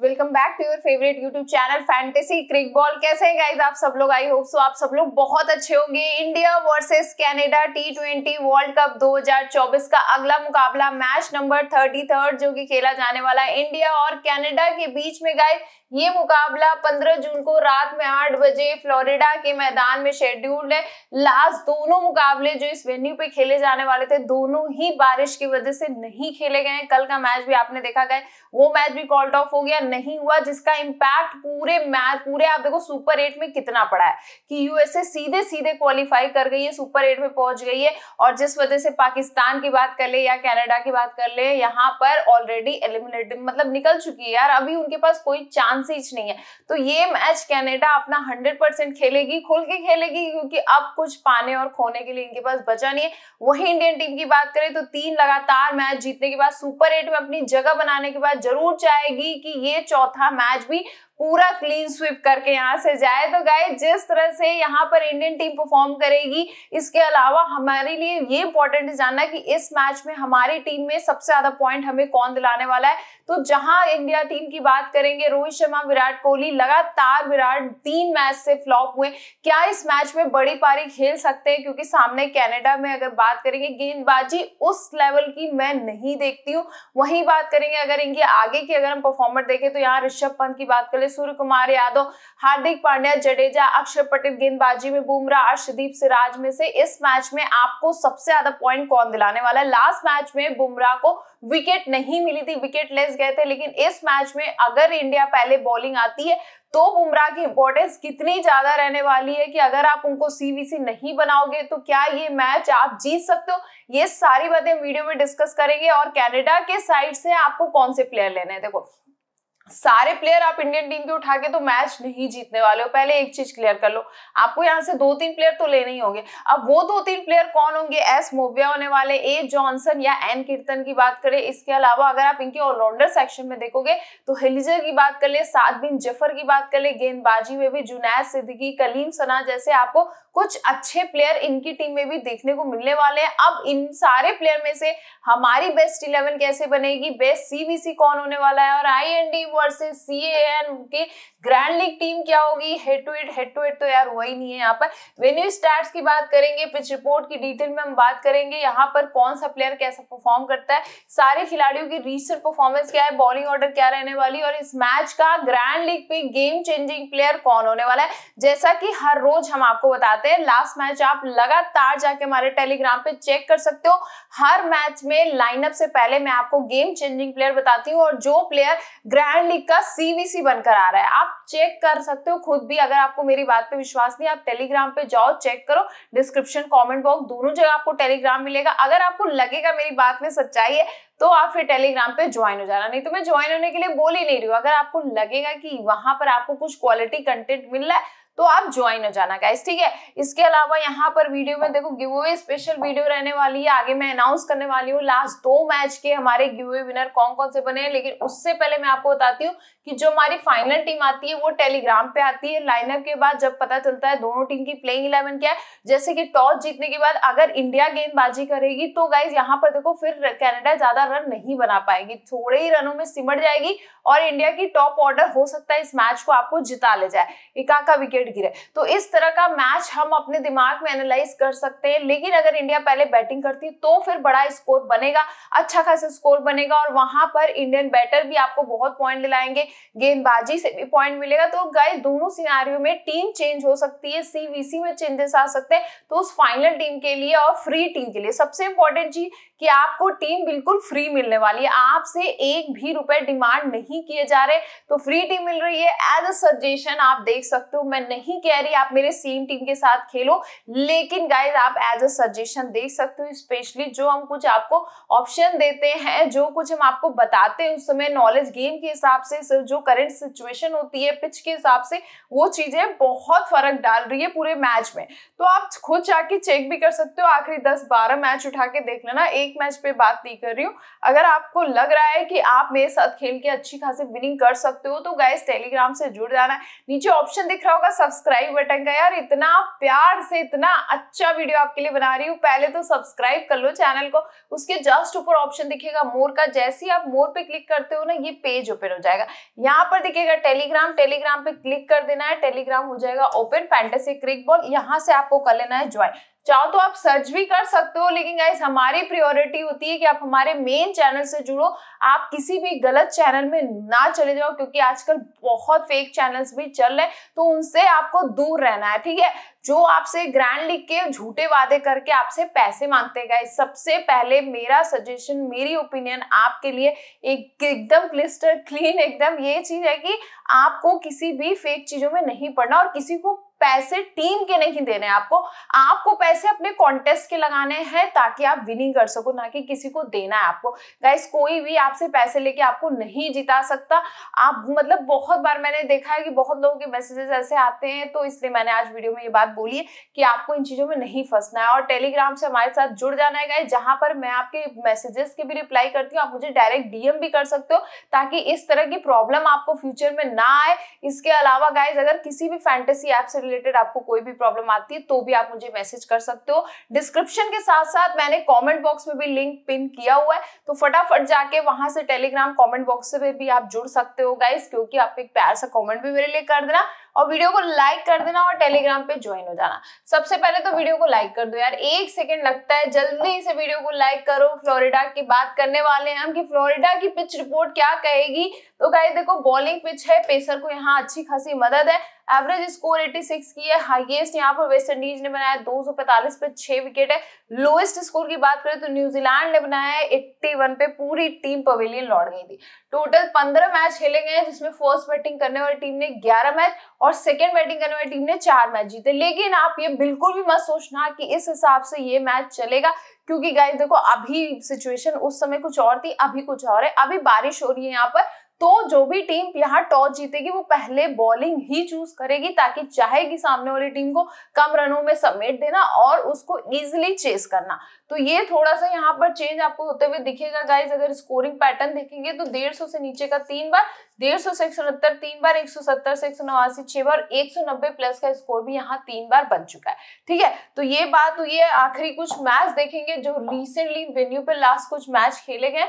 Welcome back to your favourite YouTube channel fantasy crick ball कैसे हैं guys आप सब लोग आई होप सो आप सब लोग बहुत अच्छे होंगे। India versus Canada T twenty World Cup 2024 का अगला मुकाबला मैच नंबर थर्टी थर्ड जो कि खेला जाने वाला है इंडिया और कनाडा के बीच में गाइस ये मुकाबला 15 जून को रात में 8 बजे फ्लोरिडा के मैदान में शेड्यूल्ड है। लास्ट दोनों मुकाबले जो इस वेन्यू पे खेले जाने वाले थे, दोनों ही बारिश की वजह से नहीं खेले गए कल का मैच भी आपने देखा गया वो मैच भी कॉल्ड ऑफ़ हो गया। नहीं हुआ, जिसका इम्पैक्ट पूरे मैच पूरे आप देखो सुपर एट में कितना पड़ा है कि यूएसए सीधे सीधे क्वालिफाई कर गई है सुपर एट में पहुँच गई है और जिस वजह से पाकिस्तान की बात कर ले या कैनेडा की बात कर ले, यहाँ पर ऑलरेडी एलिमिनेटेड मतलब निकल चुकी है यार, अभी उनके पास कोई चांस ही नहीं है। तो ये मैच कनाडा अपना हंड्रेड खेलेगी, खुल के खेलेगी, क्योंकि अब कुछ पाने और खोने के लिए इनके पास बचा नहीं है। वही इंडियन टीम की बात करें तो तीन लगातार मैच जीतने के बाद सुपर एट में अपनी जगह बनाने के बाद ज़रूर चाहेगी कि ये चौथा मैच भी पूरा क्लीन स्वीप करके यहाँ से जाए। तो गाय जिस तरह से यहाँ पर इंडियन टीम परफॉर्म करेगी, इसके अलावा हमारे लिए ये इंपॉर्टेंट है जानना कि इस मैच में हमारी टीम में सबसे ज़्यादा पॉइंट हमें कौन दिलाने वाला है। तो जहाँ इंडिया टीम की बात करेंगे, रोहित शर्मा, विराट कोहली, लगातार विराट तीन मैच से फ्लॉप हुए। क्या इस मैच में बड़ी पारी खेल सकते हैं? क्योंकि सामने कैनेडा में अगर बात करेंगे, गेंदबाजी उस लेवल की मैं नहीं देखती हूँ। वही बात करेंगे अगर इनके आगे की अगर हम परफॉर्मर देखें तो यहाँ ऋषभ पंत की बात करें सूर्य कुमार यादव, हार्दिक पांड्या, जडेजा अक्षर पटेल, गेंदबाजी में बुमराह, अर्शदीप सिराज में से इस मैच में आपको सबसे ज़्यादा पॉइंट कौन दिलाने वाला है? लास्ट मैच में बुमराह को विकेट नहीं मिली थी विकेट लेस गए थे, लेकिन इस मैच में अगर इंडिया पहले बॉलिंग आती है तो बुमराह की इंपॉर्टेंस कितनी ज़्यादा रहने वाली है कि अगर आप उनको सीवीसी नहीं बनाओगे तो क्या ये मैच आप जीत सकते हो? ये सारी बातें वीडियो में डिस्कस करेंगे और कनाडा के साइड से आपको कौन से प्लेयर लेने हैं? देखो सारे प्लेयर आप इंडियन टीम के उठा के तो मैच नहीं जीतने वाले हो। पहले एक चीज़ क्लियर कर लो। आपको यहाँ से दो तीन प्लेयर तो लेने ही होंगे। अब वो दो तीन प्लेयर कौन होंगे? एस मोबिया होने वाले ए जॉनसन या एन कीर्तन की बात करें। इसके अलावा अगर आप इनके ऑलराउंडर सेक्शन में देखोगे तो हिलिजर की बात कर ले सात बिन ज़फ़र की बात कर ले, गेंदबाजी में भी जुनैद सिद्दीकी, कलीम सना जैसे आपको कुछ अच्छे प्लेयर इनकी टीम में भी देखने को मिलने वाले हैं। अब इन सारे प्लेयर में से हमारी बेस्ट इलेवन कैसे बनेगी? बेस्ट सीवीसी कौन होने वाला है? और I N D versus C N के ग्रैंड लीग टीम क्या होगी? Head to head head to head तो यार वही नहीं है यहाँ पर। वेन्यू स्टैट्स की बात करेंगे पिच रिपोर्ट की डिटेल में हम बात करेंगे, यहाँ पर कौन सा प्लेयर कैसा परफॉर्म करता है? सारे खिलाड़ियों की रिसेंट परफॉर्मेंस क्या है? बॉलिंग ऑर्डर क्या रहने वाली और इस मैच का ग्रैंड लीग पे गेम चेंजिंग प्लेयर कौन होने वाला है? जैसा कि हर रोज हम आपको बताते हैं। लास्ट मैच आप लगातार जाके हमारे टेलीग्राम पे चेक कर सकते हो। हर मैच में लाइनअप से पहले मैं आपको गेम चेंजिंग प्लेयर बताती हूँ और जो प्लेयर ग्रैंड लीग का सीवीसी बनकर आ रहा है, आप चेक कर सकते हो। खुद भी अगर आपको मेरी बात पे विश्वास नहीं आप टेलीग्राम पे जाओ चेक करो। डिस्क्रिप्शन कमेंट बॉक्स दोनों जगह आपको टेलीग्राम मिलेगा। अगर आपको लगेगा मेरी बात में सच्चाई है तो आप फिर टेलीग्राम पे ज्वाइन हो जाना। नहीं तो मैं ज्वाइन होने के लिए बोल ही नहीं रही हूँ। अगर आपको लगेगा कि वहाँ पर आपको कुछ क्वालिटी कंटेंट मिल रहा है तो आप ज्वाइन हो जाना गाइस ठीक है? इसके अलावा यहाँ पर वीडियो में देखो गिव अवे स्पेशल वीडियो रहने वाली है। आगे मैं अनाउंस करने वाली हूँ। लास्ट दो मैच के हमारे गिव अवे विनर कौन कौन से बने हैं, लेकिन उससे पहले मैं आपको बताती हूँ कि जो हमारी फाइनल टीम आती है, वो टेलीग्राम पे आती है। लाइनअप के बाद जब पता चलता है दोनों टीम की प्लेइंग इलेवन क्या है, जैसे कि टॉस जीतने के बाद अगर इंडिया गेंदबाजी करेगी तो गाइज़ यहाँ पर देखो, फिर कैनेडा ज़्यादा रन नहीं बना पाएगी। थोड़े ही रनों में सिमट जाएगी और इंडिया की टॉप ऑर्डर हो सकता है इस मैच को आपको जिता ले जाए। इकाका विकेट गिरे। तो इस तरह का मैच हम अपने दिमाग में एनालाइज कर सकते हैं। लेकिन अगर इंडिया पहले बैटिंग करती तो फिर बड़ा स्कोर बनेगा अच्छा खासा स्कोर बनेगा और वहाँ पर इंडियन बैटर भी आपको बहुत पॉइंट दिलाएँगे। गेंदबाजी से भी पॉइंट मिलेगा। तो गाइस दोनों सिनारियों में टीम चेंज हो सकती है। सीवीसी में चेंजेस आ सकते हैं। तो उस फाइनल टीम के लिए और फ्री टीम के लिए सबसे इंपॉर्टेंट चीज़ कि आपको टीम बिल्कुल फ्री मिलने वाली है। आपसे एक भी रुपए डिमांड नहीं किए जा रहे। तो फ्री टीम मिल रही है। एज अ सजेशन आप देख सकते हो। मैं नहीं कह रही, आप मेरे सेम टीम के साथ खेलो। लेकिन गाइज़ आप एज अ सजेशन देख सकते हो स्पेशली जो हम कुछ आपको ऑप्शन देते हैं, जो कुछ हम आपको बताते हैं, उस समय नॉलेज गेम के हिसाब से जो करंट सिचुएशन होती है पिच के हिसाब से, वो चीज़ें बहुत फ़र्क डाल रही है पूरे मैच में। तो आप खुद जाके चेक भी कर सकते हो, आखिरी दस बारह मैच उठा के देख लेना, एक मैच पे बात नहीं कर रही हूँ। अगर आपको लग रहा है कि आप मेरे साथ खेल के अच्छी खासी विनिंग कर सकते हो तो गाइज़ टेलीग्राम से जुड़ जाना। नीचे ऑप्शन दिख रहा होगा सब्सक्राइब बटन का यार, इतना प्यार से इतना अच्छा वीडियो आपके लिए बना रही हूँ। पहले तो सब्सक्राइब कर लो चैनल को। उसके जस्ट ऊपर ऑप्शन दिखेगा मोर का। जैसे ही आप मोर पे क्लिक करते हो ना, ये पेज ओपन हो जाएगा। यहाँ पर दिखेगा टेलीग्राम टेलीग्राम पे क्लिक कर देना है। टेलीग्राम हो जाएगा ओपन फैंटेसी क्रिक बॉल यहाँ से आपको कर लेना है ज्वाइन चाहो तो आप सर्च भी कर सकते हो, लेकिन गाइस हमारी प्रायोरिटी होती है कि आप हमारे मेन चैनल से जुड़ो। आप किसी भी गलत चैनल में ना चले जाओ, क्योंकि आजकल बहुत फेक चैनल्स भी चल रहे हैं तो उनसे आपको दूर रहना है, ठीक है? जो आपसे ग्रैंड लिख के झूठे वादे करके आपसे पैसे मांगते गए सबसे पहले मेरा सजेशन मेरी ओपिनियन आपके लिए एक एकदम क्लिस्टर क्लीन एकदम ये चीज़ है कि आपको किसी भी फेक चीज़ों में नहीं पड़ना और किसी को पैसे टीम के नहीं देने, आपको आपको पैसे अपने कॉन्टेस्ट के लगाने हैं ताकि आप विनिंग कर सको, ना कि किसी को देना है आपको। गाइस कोई भी आपसे पैसे लेके आपको नहीं जिता सकता। आप मतलब बहुत बार मैंने देखा है कि बहुत लोगों के मैसेजेस ऐसे आते हैं तो इसलिए मैंने आज वीडियो में ये बात बोली है कि आपको इन चीज़ों में नहीं फंसना है। और टेलीग्राम से हमारे साथ जुड़ जाना है गाइस जहाँ पर मैं आपके मैसेजेस के भी रिप्लाई करती हूँ, आप मुझे डायरेक्ट डीएम भी कर सकते हो, ताकि इस तरह की प्रॉब्लम आपको फ्यूचर में ना आए। इसके अलावा गाइज़ अगर किसी भी फैंटेसी ऐप से रिलेटेड आपको कोई भी प्रॉब्लम आती है तो भी आप मुझे मैसेज कर सकते हो। डिस्क्रिप्शन के साथ साथ मैंने कॉमेंट बॉक्स में भी लिंक पिन किया हुआ है तो फटाफट जाके वहाँ से टेलीग्राम कॉमेंट बॉक्स में भी आप जुड़ सकते हो गाइस क्योंकि आप एक प्यार सा कमेंट भी मेरे लिए कर देना। और वीडियो को लाइक कर देना और टेलीग्राम पे ज्वाइन हो जाना। सबसे पहले तो वीडियो को लाइक कर दो यार। एक सेकंड लगता है, जल्दी से वीडियो को लाइक करो। फ्लोरिडा की बात करने वाले हैं हम कि फ्लोरिडा की पिच रिपोर्ट क्या कहेगी? तो गाइस देखो, बॉलिंग पिच है, पेसर को यहाँ अच्छी खासी मदद है। एवरेज स्कोर 86 की है, हाईएस्ट यहाँ पर वेस्ट इंडीज ने बनाया 245 पे 6 विकेट है। लोएस्ट स्कोर की बात करें तो न्यूजीलैंड ने बनाया है 81 पे पूरी टीम पवेलियन लौट गई थी। टोटल 15 मैच खेले गए हैं, जिसमें फ़र्स्ट बैटिंग करने वाली टीम ने 11 मैच और सेकेंड बैटिंग करने वाली टीम ने चार मैच जीते। लेकिन आप ये बिल्कुल भी मत सोचना कि इस हिसाब से ये मैच चलेगा। क्योंकि गाइस देखो, अभी सिचुएशन उस समय कुछ और थी, अभी कुछ और है। अभी बारिश हो रही है यहाँ पर तो जो भी टीम यहाँ टॉस जीतेगी, वो पहले बॉलिंग ही चूज़ करेगी, ताकि चाहेगी सामने वाली टीम को कम रनों में समेट देना और उसको इजिली चेस करना। तो ये थोड़ा सा यहाँ पर चेंज आपको होते हुए दिखेगा गाइज़ अगर स्कोरिंग पैटर्न देखेंगे तो डेढ़ सौ से नीचे का तीन बार डेढ़ सौ से एक सौ उनहत्तर तीन बार एक सौ सत्तर से एक सौ नवासी, छह बार एक सौ नब्बे प्लस का स्कोर भी यहाँ तीन बार बन चुका है। ठीक है? तो ये बात हुई है आखिरी कुछ मैच देखेंगे जो रिसेंटली वेन्यू पे लास्ट कुछ मैच खेले गए।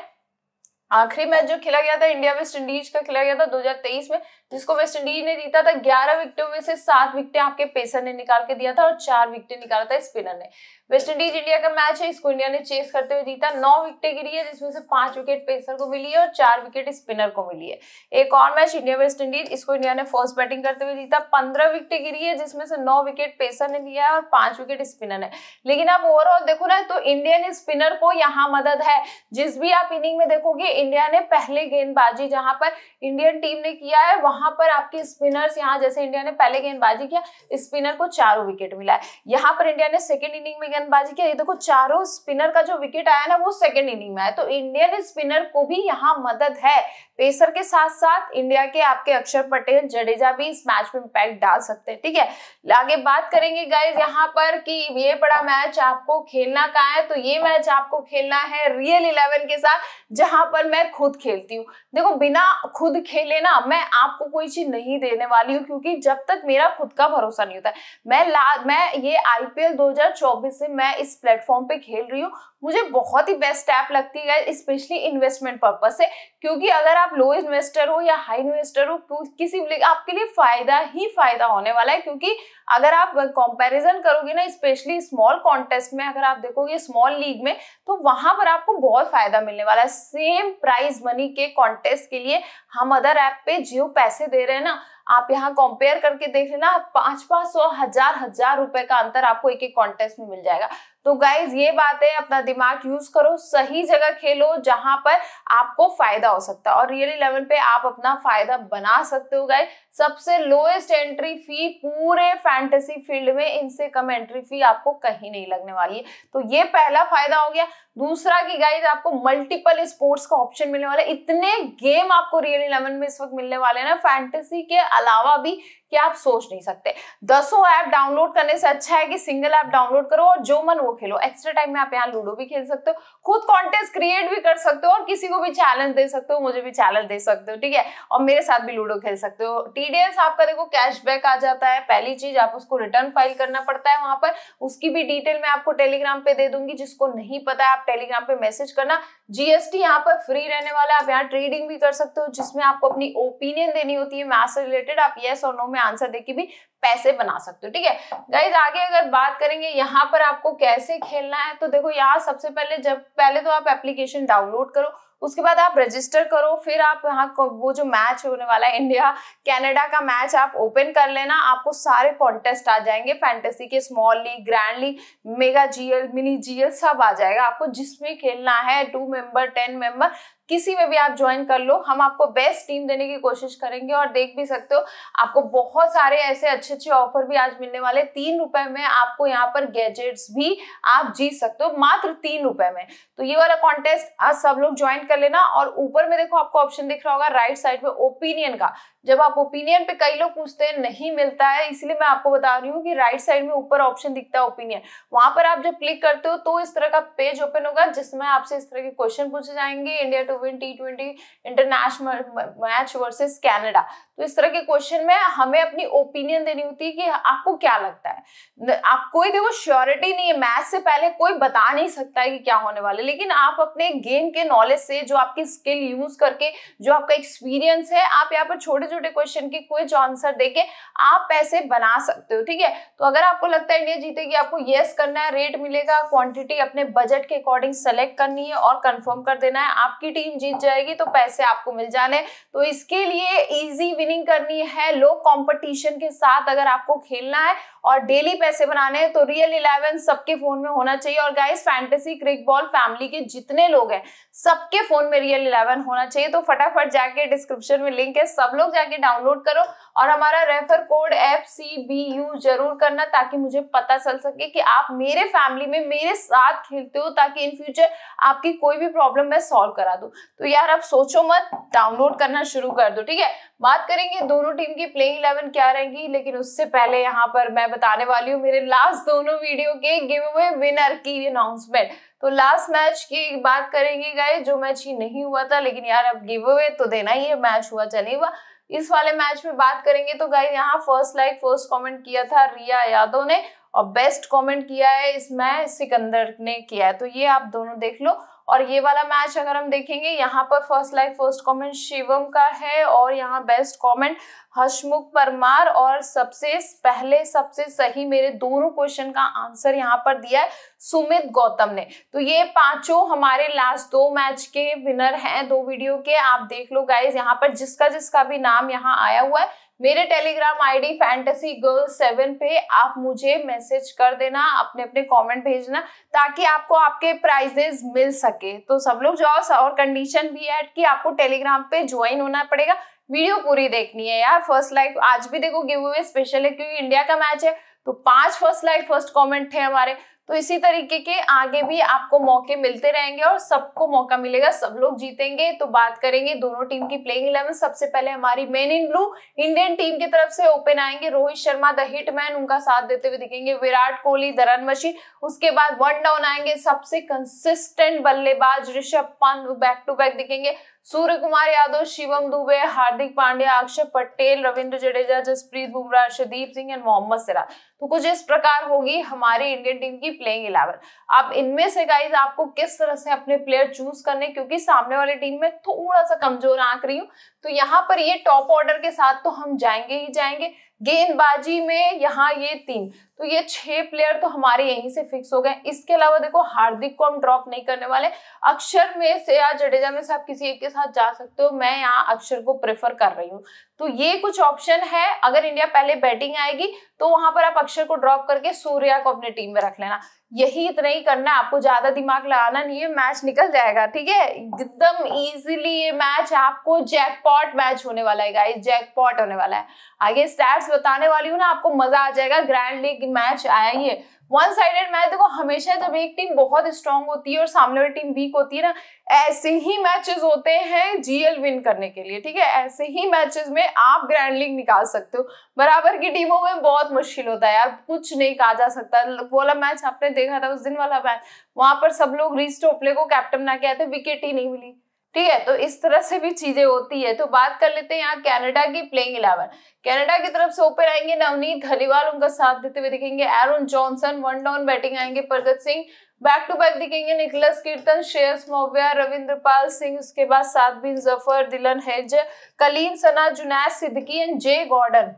आखिरी मैच जो खेला गया था इंडिया वेस्ट इंडीज का खेला गया था 2023 में, जिसको वेस्ट इंडीज ने जीता था। 11 विकेटों में से सात विकेटें आपके पेसर ने निकाल के दिया था और चार विकेटें निकाला था स्पिनर ने। वेस्ट इंडीज इंडिया का मैच है। इसको इंडिया ने चेस करते हुए जीता। नौ विकेटें गिरी है, जिसमें से पाँच विकेट पेसर को मिली है और चार विकेट स्पिनर को मिली है। एक और मैच इंडिया वेस्ट इंडीज, इसको इंडिया ने फ़र्स्ट बैटिंग करते हुए जीता। पंद्रह विकेटें गिरी है, जिसमें से नौ विकेट पेसर ने लिया है और पाँच विकेट स्पिनर ने। लेकिन आप ओवरऑल देखो ना तो इंडियन स्पिनर को यहाँ मदद है। जिस भी आप इनिंग में देखोगे, इंडिया ने पहले गेंदबाजी जहाँ पर इंडियन टीम ने किया है, वहाँ पर आपके स्पिनर्स यहाँ, जैसे इंडिया ने पहले गेंदबाजी किया, स्पिनर को चारों विकेट मिला है। यहाँ पर इंडिया ने सेकेंड इनिंग में गेंदबाजी किया। देखो, चारों स्पिनर का जो विकेट आया ना, वो सेकेंड इनिंग में आया। तो इंडियन स्पिनर को भी यहाँ मदद है। पेसर के साथ साथ इंडिया के आपके अक्षर पटेल, जडेजा भी इस मैच में इम्पैक्ट डाल सकते हैं, ठीक है? आगे बात करेंगे गाइज़ यहाँ पर कि ये बड़ा मैच आपको खेलना कहा है? तो ये मैच आपको खेलना है रियल इलेवन के साथ, जहाँ पर मैं खुद खेलती हूँ। देखो, बिना खुद खेले ना मैं आपको कोई चीज़ नहीं देने वाली हूँ, क्योंकि जब तक मेरा खुद का भरोसा नहीं होता मैं ला, मैं ये आईपीएल 2024 से मैं इस प्लेटफॉर्म पे खेल रही हूँ। मुझे बहुत ही बेस्ट ऐप लगती है स्पेशली इन्वेस्टमेंट पर्पज से, क्योंकि अगर आप लो इन्वेस्टर हो या हाई इन्वेस्टर हो किसी भी, आपके लिए फ़ायदा ही फ़ायदा होने वाला है, क्योंकि अगर आप कंपैरिजन करोगे ना स्पेशली स्मॉल कॉन्टेस्ट में, अगर आप देखोगे स्मॉल लीग में तो वहाँ पर आपको बहुत फ़ायदा मिलने वाला है। सेम प्राइज मनी के कॉन्टेस्ट के लिए हम अदर ऐप पे जियो पैसे दे रहे हैं ना, आप यहाँ कंपेयर करके देख लेना पाँच पाँच सौ हज़ार हज़ार रुपए का अंतर आपको एक एक कॉन्टेस्ट में मिल जाएगा। तो गाइज़ ये बात है अपना दिमाग यूज़ करो, सही जगह खेलो जहाँ पर आपको फ़ायदा हो सकता है। और रियल इलेवन पे आप अपना फ़ायदा बना सकते हो गाइज़ सबसे लोएस्ट एंट्री फ़ी पूरे फैंटेसी फ़ील्ड में, इनसे कम एंट्री फ़ी आपको कहीं नहीं लगने वाली है। तो ये पहला फ़ायदा हो गया। दूसरा की गाइज़ आपको मल्टीपल स्पोर्ट्स का ऑप्शन मिलने वाला है। इतने गेम आपको रियल इलेवन में इस वक्त मिलने वाले हैं ना। फैंटेसी के अलावा भी कि आप सोच नहीं सकते। दसों ऐप डाउनलोड करने से अच्छा है कि सिंगल ऐप डाउनलोड करो और जो मन वो खेलो। एक्स्ट्रा टाइम में आप यहाँ लूडो भी खेल सकते हो। खुद कॉन्टेस्ट क्रिएट भी कर सकते हो और किसी को भी चैलेंज दे सकते हो, मुझे भी चैलेंज दे सकते हो, ठीक है? और मेरे साथ भी लूडो खेल सकते हो। टीडीएस आपका देखो कैशबैक आ जाता है। पहली चीज़ आप उसको रिटर्न फ़ाइल करना पड़ता है वहाँ पर। उसकी भी डिटेल मैं आपको टेलीग्राम पे दे दूँगी, जिसको नहीं पता है, आप टेलीग्राम पे मैसेज करना। जीएसटी यहाँ पर फ्री रहने वाला है। आप यहाँ ट्रेडिंग भी कर सकते हो, जिसमें आपको अपनी ओपिनियन देनी होती है। मैथ से रिलेटेड आप येस और नो में आंसर देके भी पैसे बना सकते हो, ठीक है? गाइज़ आगे अगर बात करेंगे, यहाँ पर आपको कैसे खेलना है तो देखो, यहाँ सबसे पहले, जब पहले तो आप एप्लीकेशन डाउनलोड करो। उसके बाद आप रजिस्टर करो, फिर आप यहाँ वो जो मैच होने वाला है इंडिया कनाडा का मैच आप ओपन कर लेना, आपको सारे कॉन्टेस्ट आ जाएँगे फैंटेसी के small league grand league mega GL mini GL सब आ जाएगा, आपको जिसमें खेलना है टू मेंबर टेन मेंबर किसी में भी आप ज्वाइन कर लो, हम आपको बेस्ट टीम देने की कोशिश करेंगे और देख भी सकते हो, आपको बहुत सारे ऐसे अच्छे अच्छे ऑफ़र भी आज मिलने वाले तीन रुपए में आपको यहाँ पर गैजेट्स भी आप जीत सकते हो, मात्र तीन रुपए में। तो ये वाला कॉन्टेस्ट आज सब लोग ज्वाइन कर लेना और ऊपर में देखो आपको ऑप्शन दिख रहा होगा राइट साइड में ओपिनियन का। जब आप ओपिनियन पे कई लोग पूछते हैं, नहीं मिलता है, इसलिए मैं आपको बता रही हूँ कि राइट साइड में ऊपर ऑप्शन दिखता है ओपिनियन वहाँ पर आप जब क्लिक करते हो तो इस तरह का पेज ओपन होगा, जिसमें आपसे इस तरह के क्वेश्चन पूछे जाएँगे India to win T twenty international match versus Canada तो इस तरह के क्वेश्चन में हमें अपनी ओपिनियन देनी होती है कि आपको क्या लगता है। आप कोई देखो श्योरिटी नहीं है मैच से पहले कोई बता नहीं सकता है कि क्या होने वाले लेकिन आप अपने गेम के नॉलेज से, जो आपकी स्किल यूज़ करके, जो आपका एक्सपीरियंस है, आप यहाँ पर छोटे छोटे क्वेश्चन की कोई आंसर देके आप पैसे बना सकते हो, ठीक है? तो अगर आपको लगता है इंडिया जीतेगी, आपको येस करना है रेट मिलेगा क्वांटिटी अपने बजट के अकॉर्डिंग सेलेक्ट करनी है और कंफर्म कर देना है, आपकी टीम जीत जाएगी तो पैसे आपको मिल जाने। तो इसके लिए इजी विनिंग करनी है लो कंपटीशन के साथ अगर आपको खेलना है और डेली पैसे बनाने हैं तो रियल इलेवन सबके फ़ोन में होना चाहिए। और guys fantasy crick ball family के जितने लोग हैं, सबके फ़ोन में रियल इलेवन होना चाहिए। तो फटाफट जाके डिस्क्रिप्शन में लिंक है, सब लोग जाके डाउनलोड करो। और हमारा refer code F C B U ज़रूर करना ताकि मुझे पता चल सके कि आप मेरे फैमिली में मेरे साथ खेलते हो ताकि इन फ्यूचर आपकी कोई भी प्रॉब्लम मैं सॉल्व करा दू। तो यार आप सोचो मत डाउनलोड करना शुरू कर दो, ठीक है? बात करेंगे दोनों टीम की प्लेइंग इलेवन क्या रहेगी, लेकिन उससे पहले यहाँ पर मैं बताने वाली हूँ, मेरे लास्ट दोनों वीडियो के गिव अवे विनर की अनाउंसमेंट तो लास्ट मैच की बात करेंगे गाय जो मैच ही नहीं हुआ था, लेकिन यार अब गिव अवे तो देना ही है मैच हुआ, चले हुआ। इस वाले मैच में बात करेंगे तो गाई यहाँ फ़र्स्ट लाइक फ़र्स्ट कमेंट किया था रिया यादव ने और बेस्ट कमेंट किया है इस इसमें सिकंदर ने किया है। तो ये आप दोनों देख लो। और ये वाला मैच अगर हम देखेंगे, यहाँ पर first like first comment Shivam का है और यहाँ बेस्ट कमेंट हसमुख परमार और सबसे पहले सबसे सही मेरे दोनों क्वेश्चन का आंसर यहाँ पर दिया है सुमित गौतम ने। तो ये पाँचों हमारे लास्ट दो मैच के विनर हैं, दो वीडियो के, आप देख लो गाइज़ यहाँ पर जिसका जिसका भी नाम यहाँ आया हुआ है मेरे Telegram ID fantasy girl seven पे आप मुझे मैसेज कर देना, अपने अपने कमेंट भेजना ताकि आपको आपके प्राइजेस मिल सके। तो सब लोग जाओ और कंडीशन भी है कि, आपको टेलीग्राम पे ज्वाइन होना पड़ेगा। वीडियो पूरी देखनी है यार फ़र्स्ट लाइक आज भी देखो गिव अवे स्पेशल है, क्योंकि इंडिया का मैच है। तो पाँच फ़र्स्ट लाइक फ़र्स्ट कमेंट थे हमारे। तो इसी तरीके के आगे भी आपको मौके मिलते रहेंगे और सबको मौका मिलेगा, सब लोग जीतेंगे। तो बात करेंगे दोनों टीम की प्लेइंग इलेवन सबसे पहले हमारी men in blue Indian team की तरफ़ से ओपन आएँगे। रोहित शर्मा द हिटमैन उनका साथ देते हुए दिखेंगे। Virat Kohli the run machine उसके बाद वन डाउन आएँगे। सबसे कंसिस्टेंट बल्लेबाज Rishabh Pant back to back दिखेंगे। सूर्य कुमार यादव, शिवम दुबे, हार्दिक पांड्या, अक्षय पटेल, रविंद्र जडेजा, जसप्रीत बुमराह, शदीप सिंह एंड मोहम्मद सिराज। तो कुछ इस प्रकार होगी हमारी इंडियन टीम की प्लेइंग इलेवन आप इनमें से गाइज़ आपको किस तरह से अपने प्लेयर चूज़ करने, क्योंकि सामने वाली टीम में थोड़ा सा कमज़ोर आंक रही हूँ। तो यहाँ पर ये टॉप ऑर्डर के साथ तो हम जाएँगे ही जाएँगे। गेंदबाजी में यहाँ ये तीन। तो ये छह प्लेयर तो हमारे यहीं से फिक्स हो गए। इसके अलावा देखो, हार्दिक को हम ड्रॉप नहीं करने वाले। अक्षर में से या जडेजा में से आप किसी एक के साथ जा सकते हो। मैं यहाँ अक्षर को प्रेफर कर रही हूँ। तो ये कुछ ऑप्शन है। अगर इंडिया पहले बैटिंग आएगी तो वहाँ पर आप अक्षर को ड्रॉप करके सूर्या को अपने टीम में रख लेना। यही इतना ही करना है। आपको ज़्यादा दिमाग लगाना नहीं है मैच निकल जाएगा, ठीक है? एकदम इजीली ये मैच आपको जैकपॉट मैच होने वाला है गाइस जैकपॉट होने वाला है। आगे स्टैट्स बताने वाली हूँ ना, आपको मज़ा आ जाएगा। ग्रैंड लीग मैच आया है वन साइडेड मैच देखो, हमेशा जब एक टीम बहुत स्ट्रांग होती है और सामने वाली टीम वीक होती है ना, ऐसे ही मैचेस होते हैं जीएल विन करने के लिए, ठीक है? ऐसे ही मैचेस में आप ग्रैंड लीग निकाल सकते हो। बराबर की टीमों में बहुत मुश्किल होता है यार, कुछ नहीं कहा जा सकता। वाला मैच आपने देखा था, उस दिन वाला मैच वहाँ पर सब लोग रिस्टोपले को कैप्टन ना के आए विकेट ही नहीं मिली। ठीक है तो इस तरह से भी चीज़ें होती है। तो बात कर लेते हैं यहाँ कनाडा की प्लेइंग इलेवन कनाडा की तरफ़ से ओपन आएँगे नवनीत हरिवाल उनका साथ देते हुए दिखेंगे Aaron Johnson one down batting आएँगे Pargat Singh. Back to back दिखेंगे निकलस कीर्तन श्रेयस मौर्य रविंद्र पाल सिंह उसके बाद सात Bin Zafar Dillon hedge Kaleem Sana Junaid Siddiqui and J Gordon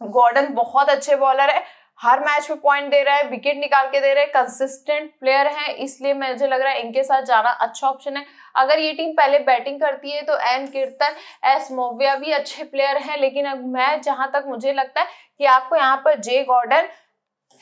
Gordon बहुत अच्छे बॉलर है। हर मैच में पॉइंट दे रहा है विकेट निकाल के दे रहे हैं कंसिस्टेंट प्लेयर हैं। इसलिए मुझे लग रहा है इनके साथ जाना अच्छा ऑप्शन है। अगर ये टीम पहले बैटिंग करती है तो एन कीर्तन एस मोविया भी अच्छे प्लेयर हैं, लेकिन अब मैं जहाँ तक मुझे लगता है कि आपको यहाँ पर जे गॉर्डन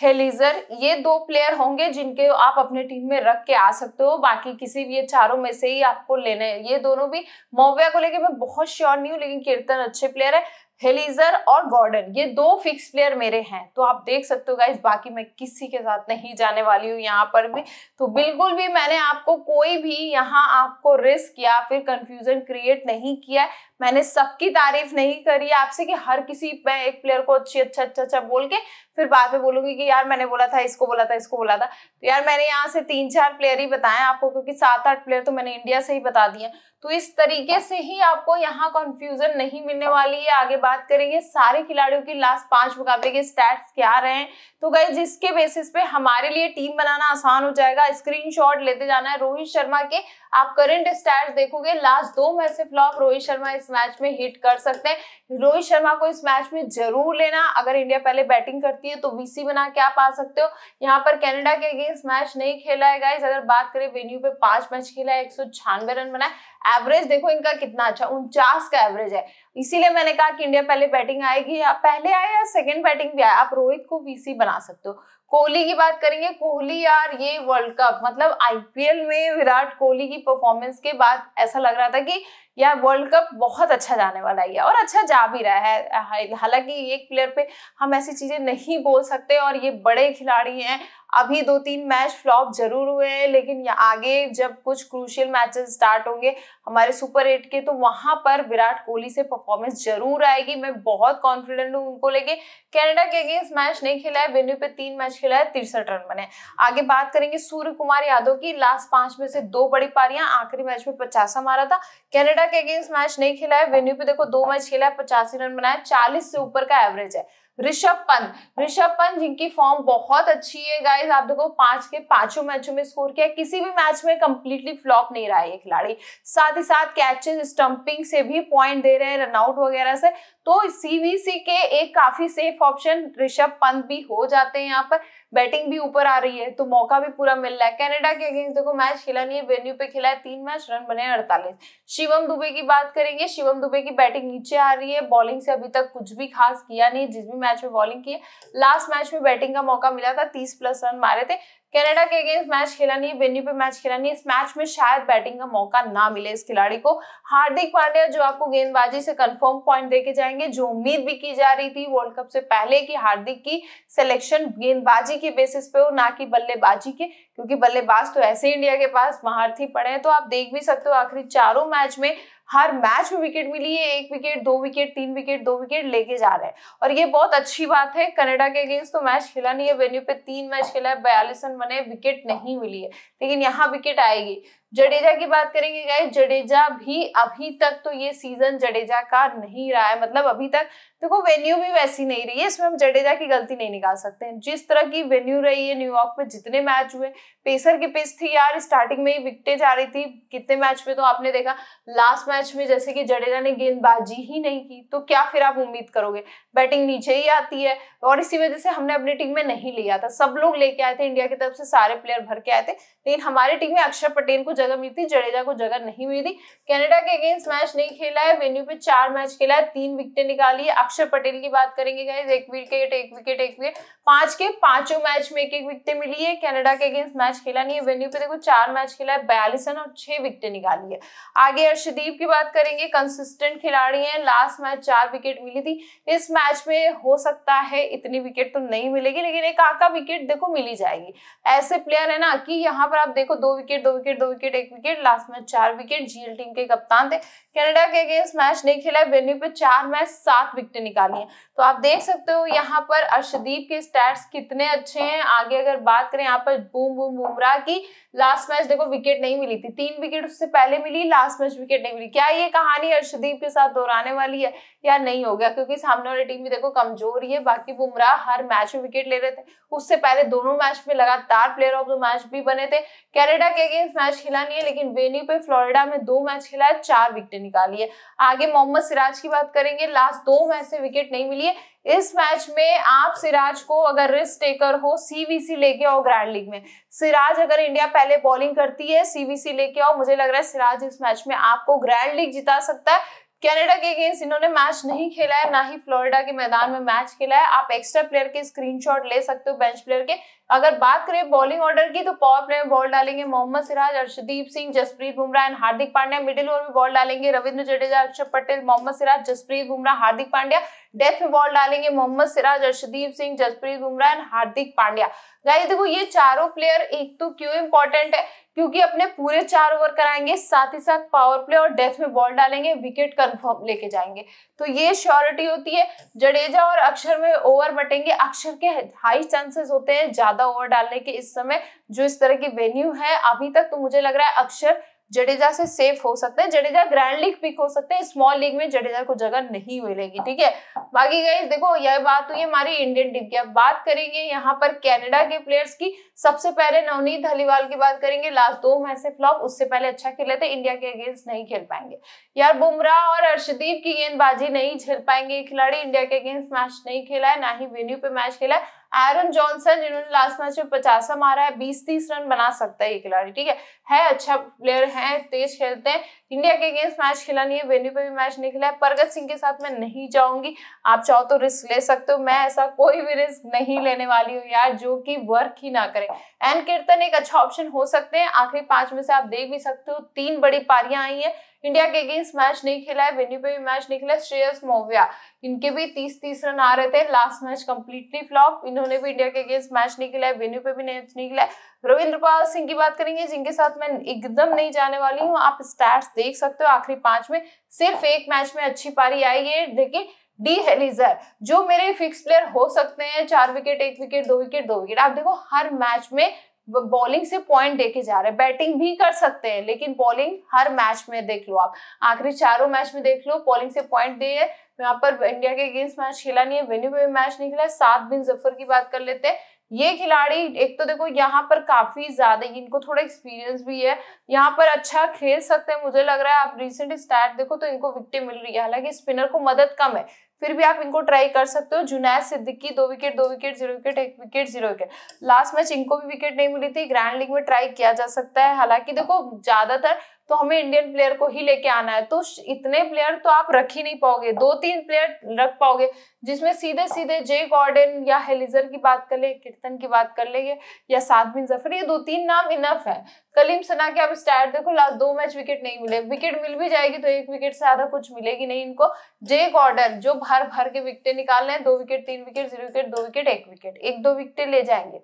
हेलीजर ये दो प्लेयर होंगे जिनके आप अपने टीम में रख के आ सकते हो। बाकी किसी भी ये चारों में से ही आपको लेने ये दोनों भी मोविया को लेके मैं बहुत श्योर नहीं हूँ, लेकिन कीर्तन अच्छे प्लेयर है। हेलीजर और गॉर्डन ये दो फिक्स प्लेयर मेरे हैं। तो आप देख सकते हो गाइज़ बाकी मैं किसी के साथ नहीं जाने वाली हूँ यहाँ पर भी। तो बिल्कुल भी मैंने आपको कोई भी यहाँ आपको रिस्क या फिर कंफ्यूजन क्रिएट नहीं किया मैंने सबकी तारीफ़ नहीं करी आपसे कि हर किसी पे एक प्लेयर को अच्छी अच्छा अच्छा अच्छा बोल के फिर बाद में बोलूँगी कि यार मैंने बोला था, इसको बोला था, इसको बोला था। तो यार मैंने यहाँ से तीन चार प्लेयर ही बताए आपको क्योंकि सात आठ प्लेयर तो मैंने इंडिया से ही बता दिए। तो इस तरीके से ही आपको यहाँ कंफ्यूजन नहीं मिलने वाली है। आगे बात करेंगे सारे खिलाड़ियों की लास्ट पाँच मुकाबले के स्टैट्स क्या रहे हैं। तो गए जिसके बेसिस पे हमारे लिए टीम बनाना आसान हो जाएगा। स्क्रीनशॉट लेते जाना है। रोहित शर्मा के आप करंट स्टैट्स देखोगे लास्ट दो मैच से फ्लॉप रोहित शर्मा इस मैच में हिट कर सकते हैं। रोहित शर्मा को इस मैच में ज़रूर लेना। अगर इंडिया पहले बैटिंग करती है तो वीसी बना के आप आ सकते हो। यहाँ पर कैनेडा के अगेंस्ट मैच नहीं खेला है गाइज़ अगर बात करें वेन्यू पे, पाँच मैच खेला है, एक सौ छियानवे रन बनाए। एवरेज देखो इनका कितना अच्छा उनचास का एवरेज है। इसीलिए मैंने कहा कि इंडिया पहले बैटिंग आएगी या पहले आए या सेकंड बैटिंग भी आए। आप रोहित को वीसी बना सकते हो। कोहली की बात करेंगे, कोहली यार ये वर्ल्ड कप मतलब आईपीएल में विराट कोहली की परफॉर्मेंस के बाद ऐसा लग रहा था कि यार वर्ल्ड कप बहुत अच्छा जाने वाला है और अच्छा जा भी रहा है। हालाँकि एक प्लेयर पे हम ऐसी चीज़ें नहीं बोल सकते और ये बड़े खिलाड़ी हैं अभी दो तीन मैच फ्लॉप ज़रूर हुए हैं, लेकिन आगे जब कुछ क्रूशियल मैचेस स्टार्ट होंगे हमारे सुपर एट के तो वहाँ पर विराट कोहली से परफॉर्मेंस ज़रूर आएगी। मैं बहुत कॉन्फिडेंट हूँ उनको लेके। कनाडा के अगेंस्ट मैच नहीं खेला है वेन्यू पे तीन मैच खेला है, तिरसठ रन बने। आगे बात करेंगे सूर्य कुमार यादव की। लास्ट पाँच में से दो बड़ी पारियाँ, आखिरी मैच में पचासा मारा था। कनाडा के अगेंस्ट मैच नहीं खेला है वेन्यू पे देखो दो मैच खेला है, पचासी रन बनाया चालीस से ऊपर का एवरेज है। ऋषभ पंत ऋषभ पंत जिनकी फॉर्म बहुत अच्छी है आप देखो, पाँच के पाँचों मैचों में स्कोर किया किसी भी मैच में कंप्लीटली फ्लॉप नहीं रहा है ये खिलाड़ी। साथ ही साथ कैचेस स्टंपिंग से भी पॉइंट दे रहे हैं रनआउट वगैरह से। तो सीवीसी के एक काफ़ी सेफ़ ऑप्शन ऋषभ पंत भी हो जाते हैं यहाँ पर। बैटिंग भी ऊपर आ रही है तो मौका भी पूरा मिल रहा है। कनाडा के अगेंस्ट देखो, मैच खेला नहीं है, वेन्यू पे खेला है, तीन मैच रन बने अड़तालीस। शिवम दुबे की बात करेंगे, शिवम दुबे की बैटिंग नीचे आ रही है बॉलिंग से अभी तक कुछ भी खास किया नहीं, जिस भी मैच में बॉलिंग की लास्ट मैच में बैटिंग का मौका मिला था, तीस प्लस रन मारे थे। कनाडा के अगेंस्ट मैच खेला नहीं, वेन्यू पे मैच खेला नहीं। इस मैच में शायद बैटिंग का मौका ना मिले इस खिलाड़ी को। हार्दिक पांड्या जो आपको गेंदबाजी से कंफर्म पॉइंट देके जाएँगे, जो उम्मीद भी की जा रही थी वर्ल्ड कप से पहले कि हार्दिक की सिलेक्शन गेंदबाजी के बेसिस पे हो, ना कि बल्लेबाजी के। क्योंकि बल्लेबाज तो ऐसे इंडिया के पास महारथी पड़े हैं तो आप देख भी सकते हो आखिरी चारों मैच में हर मैच में विकेट मिली है, एक विकेट दो विकेट तीन विकेट दो विकेट लेके जा रहे हैं। और ये बहुत अच्छी बात है, कनाडा के अगेंस्ट तो मैच खेला नहीं है वेन्यू पे तीन मैच खेला है, बयालीस रन बने विकेट नहीं मिली है। लेकिन यहाँ विकेट आएगी। जडेजा की बात करेंगे गाइस जडेजा भी अभी तक तो ये सीज़न जडेजा का नहीं रहा है। मतलब अभी तक, देखो वेन्यू भी वैसी नहीं रही है, इसमें हम जडेजा की गलती नहीं निकाल सकते हैं। जिस तरह की वेन्यू रही है न्यूयॉर्क में जितने मैच हुए पेसर की पिच थी यार स्टार्टिंग में ही विकटे जा रही थी, कितने मैच में तो आपने देखा लास्ट मैच में जैसे कि जडेजा ने गेंदबाजी ही नहीं की तो क्या फिर आप उम्मीद करोगे? बैटिंग नीचे ही आती है, और इसी वजह से हमने अपनी टीम में नहीं लिया था। सब लोग लेके आए थे इंडिया की तरफ़ से सारे प्लेयर भर के आए थे, लेकिन हमारी टीम में अक्षर पटेल को जगह मिली थी, जडेजा को जगह नहीं मिली थी। कनाडा के अगेंस्ट मैच नहीं खेला है वेन्यू पे चार मैच खेला है, तीन विकेटें निकाली है। अक्षर पटेल की बात करेंगे गाइज़ एक विकेट एक विकेट एक विकेट पाँच के पाँचों मैच में एक एक विकेट मिली है। कनाडा के अगेंस्ट मैच खेला नहीं है वेन्यू पे देखो चार मैच खेला है, बयालीस रन और छह विकेट निकाली है। आगे अर्शदीप की बात करेंगे कंसिस्टेंट खिलाड़ी है लास्ट मैच चार विकेट मिली थी। इस मैच में हो सकता है इतनी विकेट तो नहीं मिलेगी, लेकिन एक आका विकेट देखो मिली जाएगी। ऐसे प्लेयर है ना कि यहाँ पर आप देखो दो विकेट दो विकेट दो विकेट विकेट एक विकेट लास्ट मैच चार विकेट जीएल टीम के कप्तान थे। कनाडा के अगेंस्ट मैच नहीं खेला वेन्यू पे चार मैच सात विकेट निकाली है। तो आप देख सकते हो यहाँ पर अर्शदीप के स्टैट्स कितने अच्छे हैं। आगे अगर बात करें यहाँ पर बूम बूम बुमराह की लास्ट मैच देखो विकेट नहीं मिली थी। तीन विकेट उससे पहले मिली लास्ट मैच विकेट नहीं मिली। क्या ये कहानी अर्शदीप के साथ दोहराने वाली है? या नहीं हो गया? क्योंकि सामने वाली टीम भी देखो कमज़ोर ही है। बाकी बुमराह हर मैच में विकेट ले रहे थे। उससे पहले दोनों मैच में लगातार प्लेयर ऑफ़ द मैच भी बने थे। कैनेडा के अगेंस्ट मैच खेला नहीं है, लेकिन वेन्यू पे फ्लोरिडा में दो मैच खेला है, चार विकेट निकाली है। आगे मोहम्मद सिराज की बात करेंगे, लास्ट दो मैच से विकेट नहीं मिली है। इस मैच में आप सिराज को अगर रिस्क टेकर हो सीवीसी लेके आओ ग्रैंड लीग में। सिराज अगर इंडिया पहले बॉलिंग करती है सीवीसी लेके आओ, मुझे लग रहा है सिराज इस मैच में आपको ग्रैंड लीग जिता सकता है। कनाडा के अगेंस्ट इन्होंने मैच नहीं खेला है, ना ही फ्लोरिडा के मैदान में मैच खेला है। आप एक्स्ट्रा प्लेयर के स्क्रीनशॉट ले सकते हो, बेंच प्लेयर के। अगर बात करें बॉलिंग ऑर्डर की तो पावर प्ले में बॉल डालेंगे Mohammed Siraj, Arshdeep Singh, Jasprit Bumrah and Hardik Pandya. Middle over में बॉल डालेंगे रविंद्र जडेजा अक्षर पटेल, मोहम्मद सिराज, जसप्रीत बुमराह, हार्दिक पांड्या। डेथ में बॉल डालेंगे मोहम्मद सिराज, अर्शदीप सिंह, जसप्रीत बुमराह एंड हार्दिक पांड्या। गाइस देखो, ये चारों प्लेयर एक तो क्यों इंपॉर्टेंट है? क्योंकि अपने पूरे चार ओवर कराएँगे, साथ ही साथ पावर प्ले और डेथ में बॉल डालेंगे विकेट कंफर्म लेके जाएँगे। तो ये श्योरिटी होती है, जडेजा और अक्षर में ओवर बटेंगे। अक्षर के हाई चांसेस होते हैं, ज़्यादा ओवर डालने के इस समय जो इस तरह की वेन्यू है अभी तक तो मुझे लग रहा है अक्षर जडेजा से सेफ़ हो सकते हैं। जडेजा ग्रैंड लीग पिक हो सकते हैं स्मॉल लीग में जडेजा को जगह नहीं मिलेगी ठीक है? बाकी गई देखो यह बात हुई हमारी इंडियन टीम की। अब बात करेंगे यहाँ पर कैनेडा के प्लेयर्स की। सबसे पहले नवनीत हलीवाल की बात करेंगे। लास्ट दो मैच से फ्लॉप उससे पहले अच्छा खेले थे इंडिया के अगेंस्ट नहीं खेल पाएँगे। यार बुमराह और अर्शदीप की गेंदबाजी नहीं झेल पाएँगे। खिलाड़ी इंडिया के अगेंस्ट मैच नहीं खेला है ना ही वेन्यू पे मैच खेला है। एरन जॉनसन जिन्होंने लास्ट मैच में पचासा मारा है बीस तीस रन बना सकता है ये खिलाड़ी, ठीक है? है अच्छा प्लेयर है, तेज खेलते हैं। इंडिया के अगेंस्ट मैच खेला नहीं है वेन्यू पे भी मैच नहीं खेला है। परगत सिंह के साथ मैं नहीं जाऊँगी। आप चाहो तो रिस्क ले सकते हो। मैं ऐसा कोई भी रिस्क नहीं लेने वाली हूँ यार, जो कि वर्क ही ना करे। एन कीर्तन एक अच्छा ऑप्शन हो सकते हैं। आखिरी पाँच में से आप देख भी सकते हो, तीन बड़ी पारियाँ आई है। इंडिया के अगेंस्ट मैच नहीं खेला है वेन्यू पे भी मैच नहीं खेला श्रेयस मोविया इनके भी तीस तीस रन आ रहे थे लास्ट मैच कंप्लीटली फ्लॉप इन्होंने भी इंडिया के अगेंस्ट मैच नहीं खेला है वेन्यू पे भी मैच नहीं खेला है। रविंद्र पाल सिंह की बात करेंगे, जिनके साथ मैं एकदम नहीं जाने वाली हूँ, आप स्टैट्स देख सकते हो आखिरी पाँच में। सिर्फ़ एक मैच में अच्छी पारी आई है देखिए डी हेलीजर जो मेरे फिक्स प्लेयर हो सकते हैं, चार विकेट एक विकेट दो विकेट दो विकेट आप देखो, हर मैच में बॉलिंग से पॉइंट देके जा रहे हैं। बैटिंग भी कर सकते हैं, लेकिन बॉलिंग हर मैच में देख लो आप। आखिरी चारों मैच में देख लो, बॉलिंग से पॉइंट दिए यहाँ पर इंडिया के अगेंस्ट मैच खेला नहीं है वेन्यू पे मैच नहीं खेला सात बिन ज़फ़र की बात कर लेते हैं। ये खिलाड़ी, एक तो देखो यहाँ पर काफ़ी ज़्यादा इनको थोड़ा एक्सपीरियंस भी है। यहाँ पर अच्छा खेल सकते हैं, मुझे लग रहा है आप रिसेंट स्टार्ट देखो तो इनको विकेट मिल रही है। हालाँकि स्पिनर को मदद कम है, फिर भी आप इनको ट्राई कर सकते हो। जुनैद सिद्दीकी दो विकेट दो विकेट ज़ीरो विकेट एक wicket zero wicket last match इनको भी विकेट नहीं मिली थी ग्रैंड लीग में ट्राई किया जा सकता है। हालाँकि देखो, ज़्यादातर तो हमें इंडियन प्लेयर को ही लेके आना है। तो इतने प्लेयर तो आप रख ही नहीं पाओगे। दो तीन प्लेयर रख पाओगे, जिसमें सीधे सीधे जे गॉर्डन या हेलिजर की बात कर ले कीर्तन की बात कर लेंगे, या सात बिन ज़फ़र ये दो तीन नाम इनफ है। कलीम सना के आप स्टार्ट देखो लास्ट दो मैच विकेट नहीं मिले। विकेट मिल भी जाएगी तो एक विकेट से ज़्यादा कुछ मिलेगी नहीं इनको। जे गॉर्डन जो भर भर के विकेट निकाल रहे हैं, दो विकेट तीन विकेट ज़ीरो विकेट दो विकेट एक विकेट एक दो विकेट ले जाएँगे।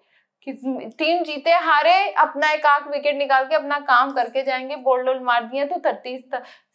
टीम जीते, हारे, अपना एक आख विकेट निकाल के अपना काम करके जाएँगे बोल्ड वोल्ड मार दिए तो तैतीस,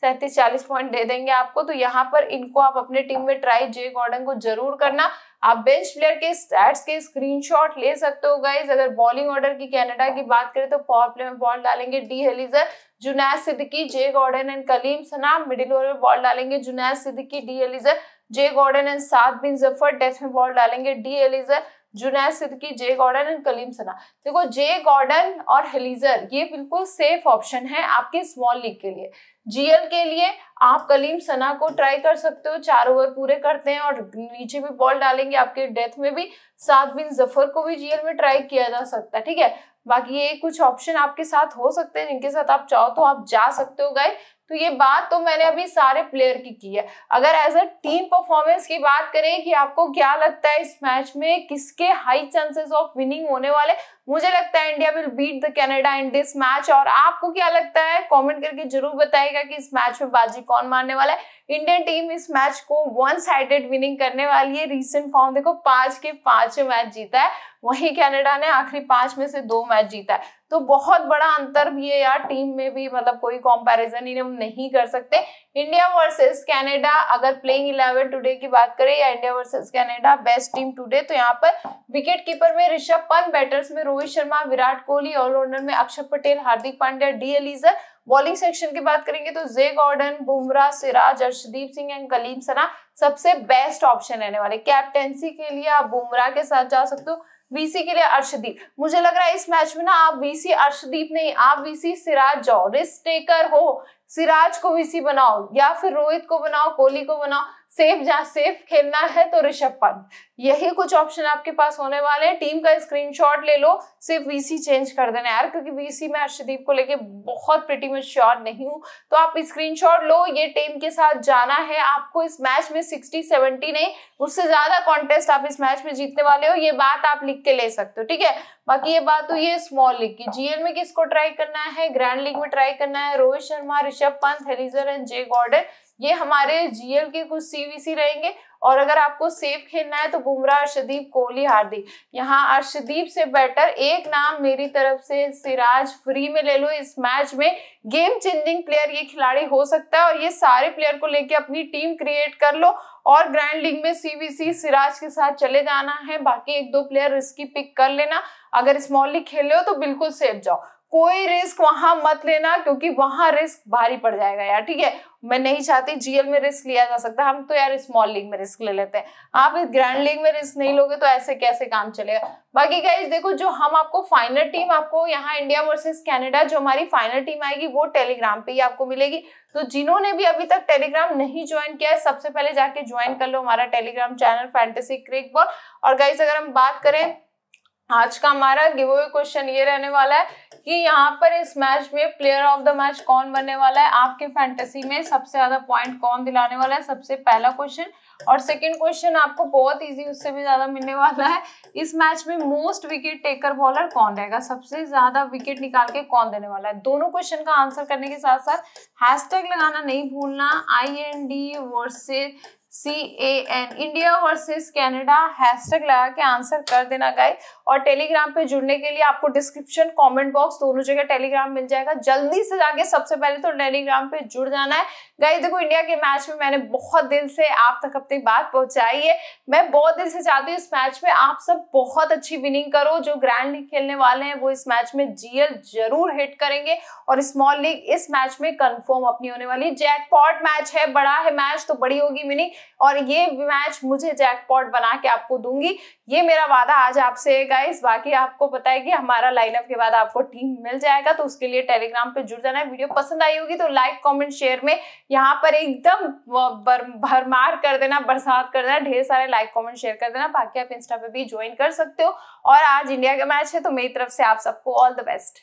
सैंतीस, चालीस पॉइंट दे देंगे आपको। तो यहाँ पर इनको आप अपने टीम में ट्राई जे गॉर्डन को ज़रूर करना। आप बेंच प्लेयर के स्टैट्स के स्क्रीनशॉट ले सकते हो गाइज़ अगर बॉलिंग ऑर्डर की कनाडा की बात करें तो पावर प्ले में बॉल डालेंगे D Heyliger Junaid Siddiqui J Gordon and Kaleem Sana middle over में बॉल डालेंगे Junaid Siddiqui D Heyliger J Gordon and Saad Bin Zafar death में बॉल डालेंगे D Heyliger Junaid Siddiqui, J Gordon and Kaleem Sana. देखो, J Gordon और हेलीजर, ये बिल्कुल safe option है आपके स्मॉल लीग के लिए। जीएल के लिए आप कलीम सना को ट्राई कर सकते हो, चार ओवर पूरे करते हैं और नीचे भी बॉल डालेंगे आपके डेथ में भी। सात बिन ज़फ़र को भी जीएल में ट्राई किया जा सकता है, ठीक है? बाकी ये कुछ ऑप्शन आपके साथ हो सकते हैं, जिनके साथ आप चाहो तो आप जा सकते हो गए तो ये बात तो मैंने अभी सारे प्लेयर की की है। अगर एज अ टीम परफॉर्मेंस की बात करें कि आपको क्या लगता है इस मैच में किसके हाई चांसेस ऑफ़ विनिंग होने वाले, मुझे लगता है India will beat the Canada in this match और आपको क्या लगता है? कमेंट करके ज़रूर बताएगा कि इस मैच में बाजी कौन मारने वाला है। इंडियन टीम इस मैच को वन साइडेड विनिंग करने वाली है। रिसेंट फॉर्म देखो, पाँच के पाँच मैच जीता है। वहीं कनाडा ने आखिरी पाँच में से दो मैच जीता है। तो बहुत बड़ा अंतर भी है यार, टीम में भी मतलब कोई कंपैरिजन ही हम नहीं कर सकते। इंडिया वर्सेस कनाडा, अगर प्लेइंग इलेवन टुडे की बात करें या India versus Canada best team today तो यहाँ पर विकेट कीपर में ऋषभ पंत बैटर्स में रोहित शर्मा, विराट कोहली ऑलराउंडर में Axar Patel, Hardik Pandya D Heyliger bowling section की बात करेंगे तो J Gordon Bumrah Siraj Arshdeep Singh and Kaleem Sana सबसे बेस्ट ऑप्शन रहने वाले। कैप्टेंसी के लिए आप बुमराह के साथ जा सकते हो। वीसी के लिए अर्शदीप। मुझे लग रहा है इस मैच में ना आप वीसी अर्शदीप नहीं, आप वीसी सिराज जाओ। रिस्क टेकर हो। सिराज को वीसी बनाओ या फिर रोहित को बनाओ, कोहली को बनाओ। सेफ़ जहाँ सेफ़ खेलना है तो ऋषभ पंत। यही कुछ ऑप्शन आपके पास होने वाले हैं। टीम का स्क्रीनशॉट ले लो, सिर्फ़ वीसी चेंज कर देना यार, क्योंकि वीसी में अर्शदीप को लेके बहुत प्रिटी मच श्योर नहीं हूँ। तो आप स्क्रीनशॉट लो, ये टीम के साथ जाना है। आपको इस मैच में सिक्सटी सेवेंटी नहीं, उससे ज़्यादा कॉन्टेस्ट आप इस मैच में जीतने वाले हो। ये बात आप लिख के ले सकते हो, ठीक है? बाकी ये बात तो ये स्मॉल लीग की। जीएल में किसको ट्राई करना है? ग्रैंड लीग में ट्राई करना है? Rohit Sharma, Rishabh Pant Heyliger and J Gordon ये हमारे जीएल के कुछ सीवीसी रहेंगे। और अगर आपको सेफ़ खेलना है तो बुमराह, अर्शदीप, कोहली, हार्दिक। यहाँ अर्शदीप से बेटर एक नाम मेरी तरफ़ से सिराज फ्री में ले लो इस मैच में। गेम चेंजिंग प्लेयर ये खिलाड़ी हो सकता है और ये सारे प्लेयर को लेके अपनी टीम क्रिएट कर लो और ग्रैंड लीग में सीवीसी सिराज के साथ चले जाना है। बाकी एक दो प्लेयर रिस्की पिक कर लेना। अगर स्मॉल लीग खेल रहे हो तो बिल्कुल सेफ़ जाओ। कोई रिस्क वहाँ मत लेना, क्योंकि वहाँ रिस्क भारी पड़ जाएगा यार, ठीक है? मैं नहीं चाहती जीएल में रिस्क लिया जा सकता, हम तो यार स्मॉल लीग में रिस्क ले लेते हैं। आप ग्रैंड लीग में रिस्क नहीं लोगे तो ऐसे कैसे काम चलेगा? बाकी गाइज़ देखो जो हम आपको फाइनल टीम आपको यहाँ इंडिया वर्सेस कनाडा जो हमारी फाइनल टीम आएगी, वो टेलीग्राम पे ही आपको मिलेगी। तो जिन्होंने भी अभी तक टेलीग्राम नहीं ज्वाइन किया है, सबसे पहले जाके ज्वाइन कर लो हमारा Telegram channel fantasy crick ball और गाइज़ अगर हम बात करें आज का हमारा गिव क्वेश्चन ये रहने वाला है कि यहाँ पर इस मैच में प्लेयर ऑफ़ द मैच कौन बनने वाला है? आपके फैंटेसी में सबसे ज़्यादा पॉइंट कौन दिलाने वाला है? सबसे पहला क्वेश्चन और सेकंड क्वेश्चन आपको बहुत इजी उससे भी ज़्यादा मिलने वाला है। इस मैच में मोस्ट विकेट टेकर बॉलर कौन रहेगा? सबसे ज़्यादा विकेट निकाल के कौन देने वाला है? दोनों क्वेश्चन का आंसर करने के साथ साथ हैशटैग लगाना नहीं भूलना। I N D versus C A N India versus Canada hashtag लगा के आंसर कर देना गाइस और टेलीग्राम पे जुड़ने के लिए आपको डिस्क्रिप्शन कमेंट बॉक्स दोनों जगह टेलीग्राम मिल जाएगा। जल्दी से जाके सबसे पहले तो टेलीग्राम पे जुड़ जाना है। गाइस देखो इंडिया के मैच में मैंने बहुत दिन से आप तक अपनी बात पहुंचाई है। मैं बहुत दिन से चाहती हूँ इस मैच में आप सब बहुत अच्छी विनिंग करो। जो ग्रैंड लीग खेलने वाले हैं, वो इस मैच में जीएल ज़रूर हिट करेंगे। और स्मॉल लीग इस मैच में कंफर्म अपनी होने वाली जैकपॉट मैच है, बड़ा है मैच तो बड़ी होगी विनिंग और ये मैच मुझे जैकपॉट बना के आपको दूँगी। ये मेरा वादा आज आपसे गाइस बाकी आपको पता है कि हमारा लाइनअप के बाद आपको टीम मिल जाएगा तो उसके लिए टेलीग्राम पे जुड़ जाना है। वीडियो पसंद आई होगी तो लाइक कमेंट शेयर में यहाँ पर एकदम भरमार कर देना, बरसात कर देना, ढेर सारे लाइक कमेंट शेयर कर देना, बाकी आप इंस्टा पे भी ज्वाइन कर सकते हो। और आज इंडिया का मैच है तो मेरी तरफ़ से आप सबको ऑल द बेस्ट